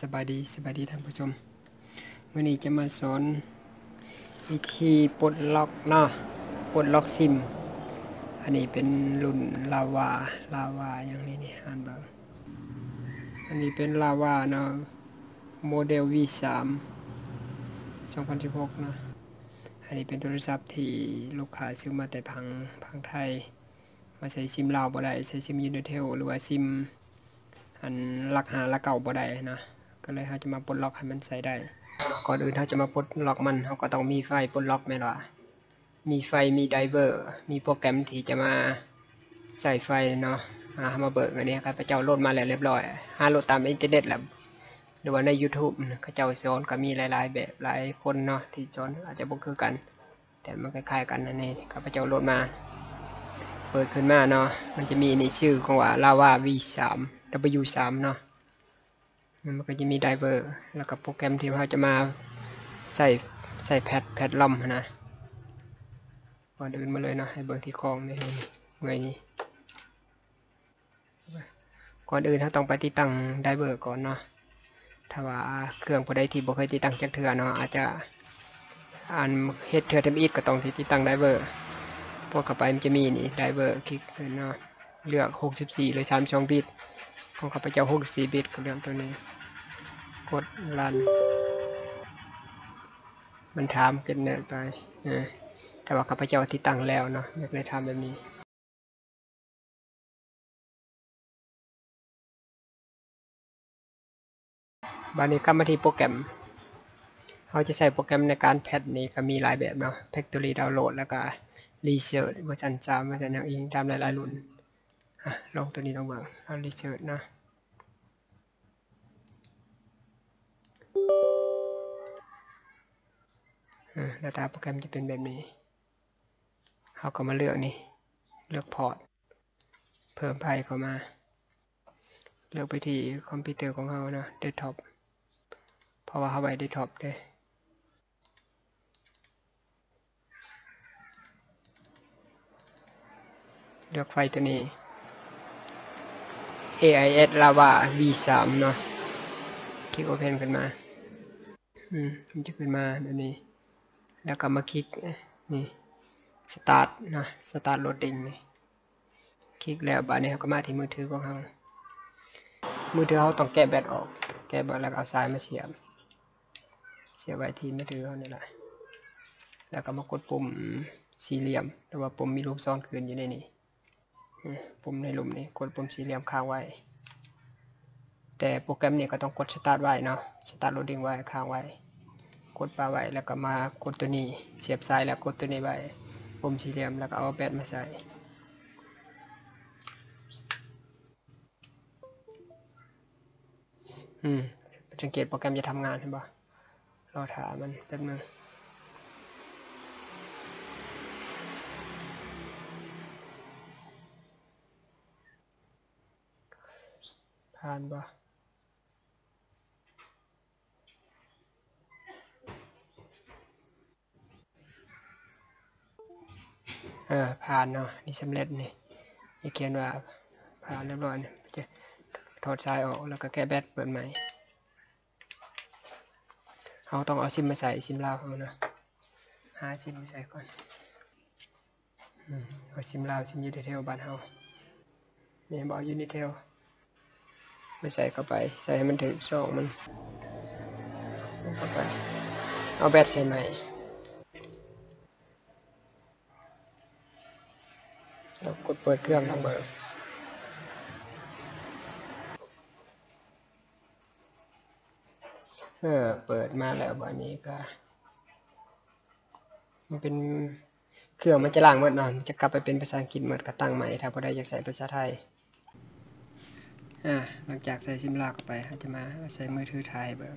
สบายดีสบายดีท่านผู้ชมวันนี้จะมาสอนวิธีปลดล็อกเนาะปลดล็อกซิม อันนี้เป็นรุ่นลาวาลาวาอย่างนี้นี่อ่านเบิ่งอันนี้เป็นลาวาเนาะ model V3 2016นะอันนี้เป็นโทรศัพท์ที่ลูกค้าซื้อมาแต่ฝั่งฝั่งไทย มาใส่ซิมลาวบ่ได้ใส่ซิม Unitel หรือว่าซิม อันลักหาละเก่าบ่ได้นะก็เลยเราจะมาปลดล็อกให้มันใส่ได้ ก่อนอื่นเราจะมาปลดล็อกมันเราก็ต้องมีไฟปลดล็อกแม่นว่ามีไฟมีไดเวอร์ มีโปรแกรมที่จะมาใส่ไฟเนาะอ่ามาเบิกอันนี้ครับพระเจ้าโหลดมาแล้วเรียบร้อยหาโหลดตามอินเทอร์เน็ตแหละหรือว่าใน YouTube เขาเจ้าสอนก็มีหลายๆ แบบหลายคนเนาะที่สอนอาจจะบ่คือกัน แต่มันคล้ายๆกันนั่นเองครับพระเจ้าโหลดมา เปิดขึ้นมาเนาะมันจะมีในชื่อของว่า lava v3 w3 เนาะมันก็จะมีไดเวอร์แล้วก็โปรแกรมที่เราจะมาใส่ใส่แพดแพดลอมนะก่อนอื่นมาเลยเนาะให้เบิร์ที่คลองนี่เมื่อยนี้ก่อนอื่นเราต้องไปติดตั้งไดเวอร์ก่อนเนาะถ้าว่าเครื่องผู้ใดที่บ่เคยติดตั้งจักเทื่อเนาะอาจจะอ่านเฮ็ดเทื่อทำอีกก็ต้องติดตั้งไดเวอร์พวกเข้าไปมันจะมีนี่ไดเวอร์คลิกเนาะเลือก 64 หรือ 32 บิต ของข้าพเจ้า64บิตก็เลือกตัวนี้ กดรัน มันถามกันเนินไปเออแต่ว่าข้าพเจ้าที่ตั้งแล้วเนาะอยากเลยทำแบบนี้บานนี้ก็มาที่โปรแกรมเราจะใช้โปรแกรมในการแพทนี้ก็มีหลายแบบเนาะ Factory Download แล้วก็รีเสิร์ชเวอร์ชันสามเวอร์ชันอย่างอิงตามหลายๆรุ่น ลองตัวนี้ลองเบิ่งเอารีเสิร์ชนะหน้าตาโปรแกรมจะเป็นแบบนี้เขาก็มาเลือกนี่ เลือกพอร์ต เพิ่มไฟเข้ามา เลือกไปที่คอมพิวเตอร์ของเขานะเดสก์ท็อป เพราะว่าเขาไว้เดสก์ท็อปเด้เลือกไฟล์ตัวนี้ AIS Lava V3 เนาะคลิก Open ขึ้นมาอืมมันจะขึ้นมาแบบนี้ แล้วก็มาคลิกนี่ Start นะ Start Loading นี่คลิกแล้วบาดนี้เขาก็มาที่มือถือของเรามือถือเขาต้องแกะแบตออก แกะแบตแล้วเอาสายมาเสียบ เสียบไว้ที่มือถือเขานี่แหละแล้วก็มากดปุ่มสี่เหลี่ยมหรือว่าปุ่มมีรูปซ้อนคืนอยู่ในนี้ ปุ่มในหลุมนี้กดปุ่มสี่เหลี่ยมค้างไว้ แต่โปรแกรมนี้ก็ต้องกดสตาร์ทไว้เนาะ start loading ไว้ค้างไว้ กดคาไว้แล้วก็มากดตัวนี้ เสียบสายแล้วกดตัวนี้ไว้ปุ่มสี่เหลี่ยมแล้วก็เอาแบตมาใส่อืมสังเกตโปรแกรมจะทำงานเห็นปะรอถามันแป๊บนึง ผ่านปะเออผ่านเนาะนี่สำเร็จนี่นี่เขียนว่าผ่านเรียบร้อยเนี่ยจะถอดสายออกแล้วก็แกะแบตเปิดใหม่เราต้องเอาซิมมาใส่ซิมลาวเอานะหาซิมมาใส่ก่อนอเอาซิมลาวซิม Unitel บ้านเฮาเนี่ยบอก Unitel ไม่ใส่เข้าไป ใส่ให้มันถึงช่องมันใส่เข้าไป เอาแบตใส่ใหม่แล้วกดเปิดเครื่องทางเบอร์เออเปิดมาแล้ววันนี้ก็ มันเป็นเครื่องมันจะล่างเมื่อนอน จะกลับไปเป็นภาษาอังกฤษเมื่อก็ตั้งใหม่ถ้าพอได้อยากใส่ภาษาไทย อ่าหลังจากใส่ซิมลาวเข้าไปเราจะมาใส่มือถือถ่ายเบิ่ง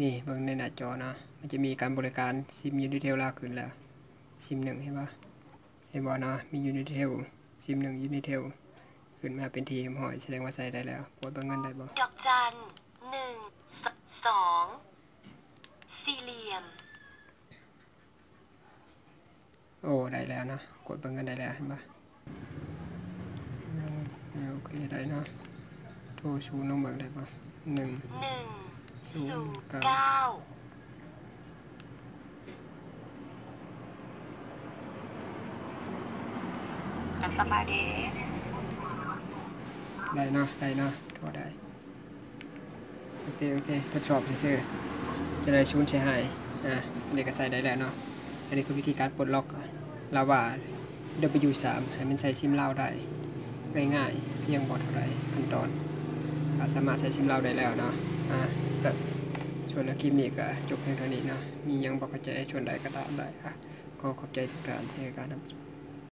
นี่เบิ่งในหน้าจอเนาะมันจะมีการบริการซิม Unitel ลาวขึ้นแล้วซิมหนึ่งเห็นปะเห็นบ่เนาะมี Unitel ซิมหนึ่ง Unitel ขึ้นมาเป็นทีมหอยแสดงว่าใส่ได้แล้วกดเบิ่งเงินได้บ่ดอกจันหนึ่งสองสี่เหลี่ยมโอ้ได้แล้วนะกดเบิ่งเงินได้แล้วเห็นปะโอเคได้เนาะ โทรชูน้องเบิกได้ปะหนึ่งหนึ่งศูศูนนย์ย์เก้าเก้าสบายดีได้เนาะได้เนาะโทรได้โอเคโอเคทดสอบซื่อๆจะได้ชูนย์ใช้หายอะอันนี้ก็ใส่ได้แล้วเนาะอันนี้คือวิธีการปลดล็อกลาวา W3 ให้มันใช้ซิมเล่าวได้ง่ายๆเพียงบอเท่าไรขั้นตอนก็ สามารถใช้ชิมเล่าได้แล้วเนาะอ่าแต่ส่วนคลิปนี้ก็จบเพียงเท่านี้เนาะมียังบอกเข้าใจชวนใดก็ตามได้ค่ะขอขอบใจทุกท่านที่การรับ